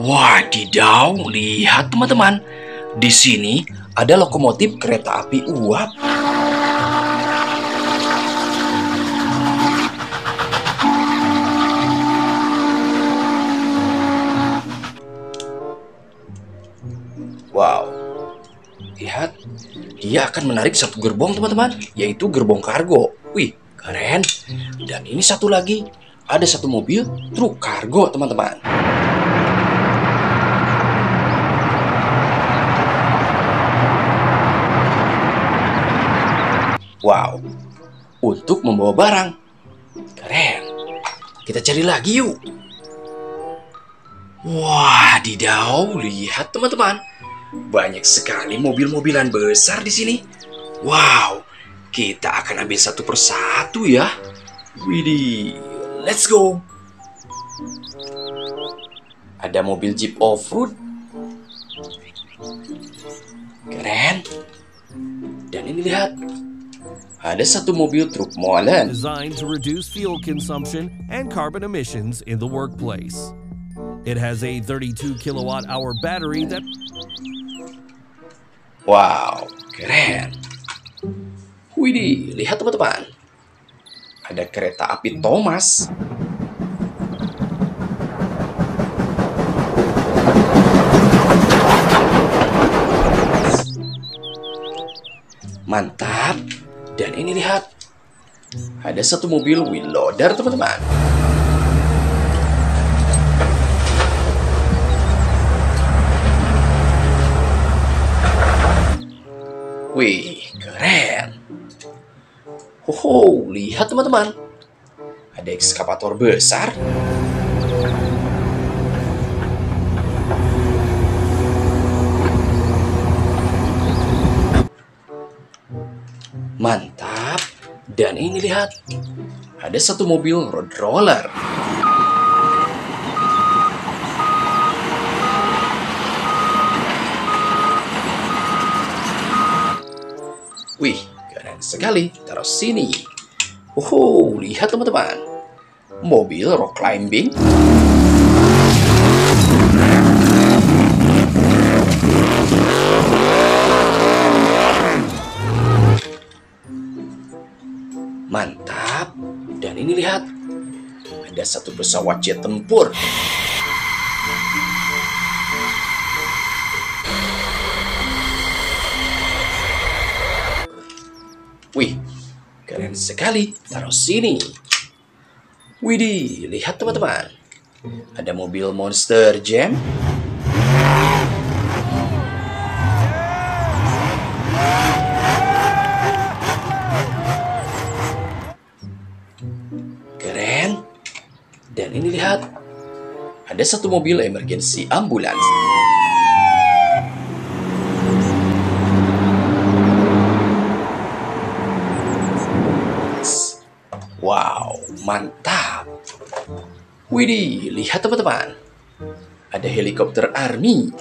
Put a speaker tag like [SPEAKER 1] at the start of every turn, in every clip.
[SPEAKER 1] Wadidaw, lihat teman-teman. Di sini ada lokomotif kereta api uap. Wow, lihat, dia akan menarik satu gerbong teman-teman, yaitu gerbong kargo. Wih, keren. Dan ini satu lagi, ada satu mobil truk kargo teman-teman. Wow, untuk membawa barang. Keren. Kita cari lagi yuk. Wah, Wadidaw, lihat teman-teman. Banyak sekali mobil-mobilan besar di sini. Wow, kita akan ambil satu persatu ya. Widih, let's go. Ada mobil Jeep Off-Road. Keren. Dan ini lihat, ada satu mobil truk molen.
[SPEAKER 2] designed to reduce fuel consumption and carbon emissions in the workplace. It has a 32 kilowatt hour battery that
[SPEAKER 1] Wow, keren. Widih, lihat teman-teman. Ada kereta api Thomas. Mantap. Dan ini lihat. Ada satu mobil wheel loader, teman-teman. Wih, keren. Hoho, lihat teman-teman. Ada ekskavator besar. Mantap. Dan ini lihat. Ada satu mobil road roller. Wih, keren sekali. Taruh sini. Oh, lihat teman-teman. Mobil rock climbing. Lihat. Ada satu pesawat jet tempur. Wih, keren sekali. Taruh sini. Widih, lihat teman-teman. Ada mobil Monster Jam. Keren. Dan ini lihat. Ada satu mobil emergency ambulans. Wow, mantap. Widih, lihat teman-teman. Ada helikopter army.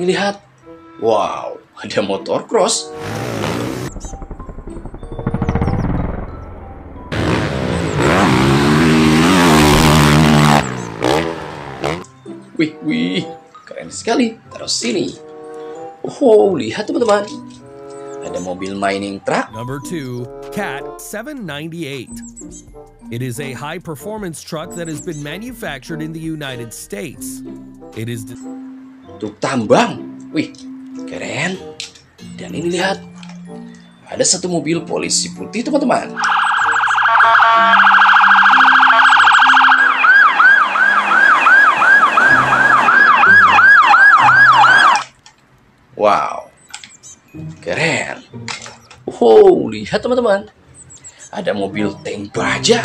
[SPEAKER 1] Ini lihat. Wow, ada motor cross. Wih, wih, keren sekali. Taruh sini. Oh, lihat teman-teman. Ada mobil mining truck.
[SPEAKER 2] number 2, Cat 798. It is a high performance truck that has been manufactured in the United States. It is
[SPEAKER 1] Truk tambang. Wih, keren. Dan ini lihat. Ada satu mobil polisi putih, teman-teman. Wow. Keren. Oh, lihat teman-teman. Ada mobil tank baja.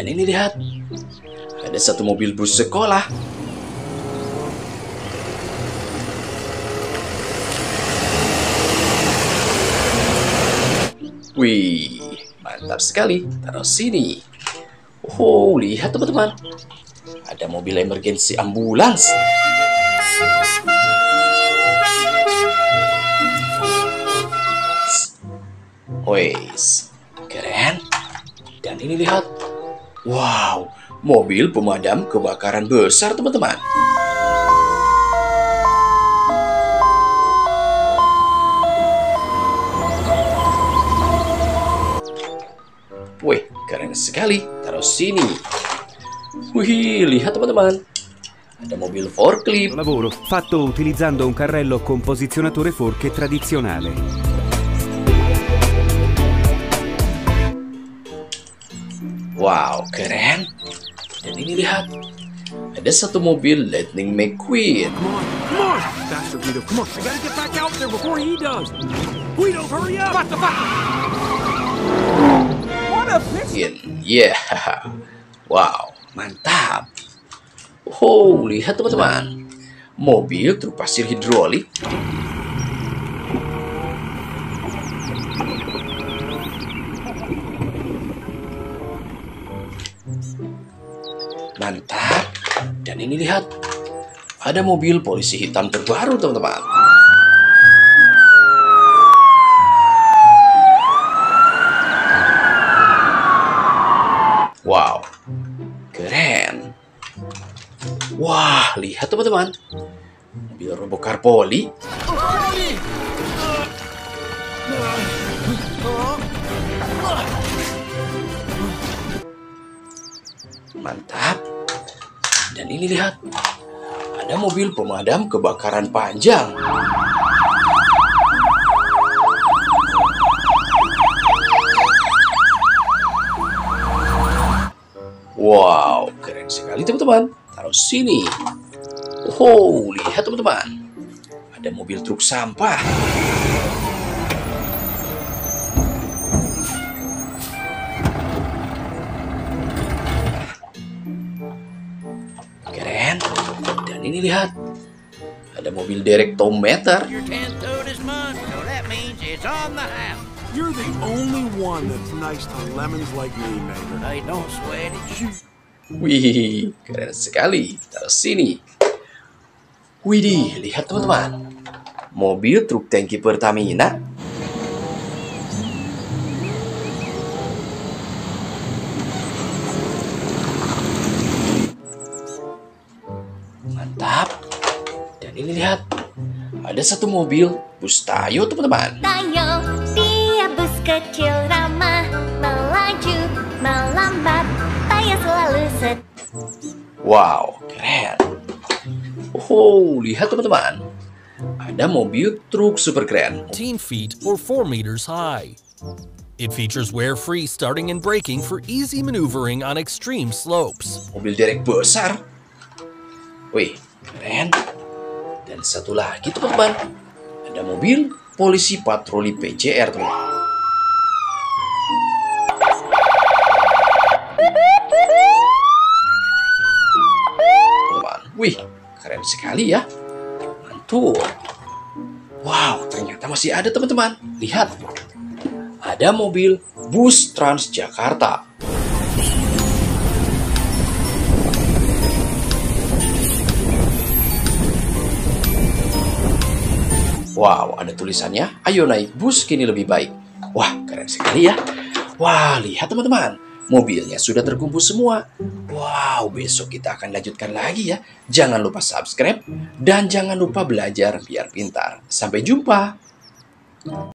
[SPEAKER 1] Dan ini lihat. Ada satu mobil bus sekolah. Wih, mantap sekali. Taruh sini. Oh, lihat teman-teman. Ada mobil emergency ambulans. Wes, keren. Dan ini lihat. Wow, mobil pemadam kebakaran besar teman-teman. Wih, keren sekali. Taruh sini. Wih, lihat teman-teman. Ada mobil forklift.
[SPEAKER 3] Lavoro fatto utilizzando un carrello con posizionatore forche tradizionale.
[SPEAKER 1] Wow, keren. Dan ini lihat. Ada satu mobil Lightning McQueen.
[SPEAKER 4] Come on, come on! Faster, Guido, come on. I gotta get back out there before he does. Guido, hurry up! What the fuck? What a bitch!
[SPEAKER 1] Yeah. Wow, mantap. Oh, lihat teman-teman. Mobil truk pasir hidrolik. Mantap. Dan ini lihat. Ada mobil polisi hitam terbaru, teman-teman. Wow, keren. Wah, lihat teman-teman. Mobil robokar poli. Mantap. Dan ini lihat. Ada mobil pemadam kebakaran panjang. Wow, keren sekali teman-teman. Taruh sini. Oh, lihat teman-teman. Ada mobil truk sampah.
[SPEAKER 5] Means it's on the house.
[SPEAKER 4] You're the only one that's nice to lemons like me, Maker.
[SPEAKER 5] Hey, don't sweat it. Shoot.
[SPEAKER 1] Wih, keren sekali. Taruh sini. Widih, lihat teman-teman. Mobil truk tangki Pertamina. Ini lihat. Ada satu mobil bus Tayo, teman-teman.
[SPEAKER 6] Tayo, dia bus kecil ramah Melaju, melambat Tayo selalu set
[SPEAKER 1] Wow, keren. Oh, lihat teman-teman. Ada mobil truk super keren.
[SPEAKER 2] 18 feet or 4 meters high. It features wear-free starting and braking for easy maneuvering on extreme slopes.
[SPEAKER 1] Mobil derek besar. Wih, keren. Dan satu lagi teman-teman. Ada mobil polisi patroli PJR teman. Teman, wih, keren sekali ya. Mantul. Wow, ternyata masih ada teman-teman. Lihat. Ada mobil bus Transjakarta. Wow, ada tulisannya, ayo naik bus kini lebih baik. Wah, keren sekali ya. Wah, lihat teman-teman. Mobilnya sudah terkumpul semua. Wow, besok kita akan lanjutkan lagi ya. Jangan lupa subscribe dan jangan lupa belajar biar pintar. Sampai jumpa.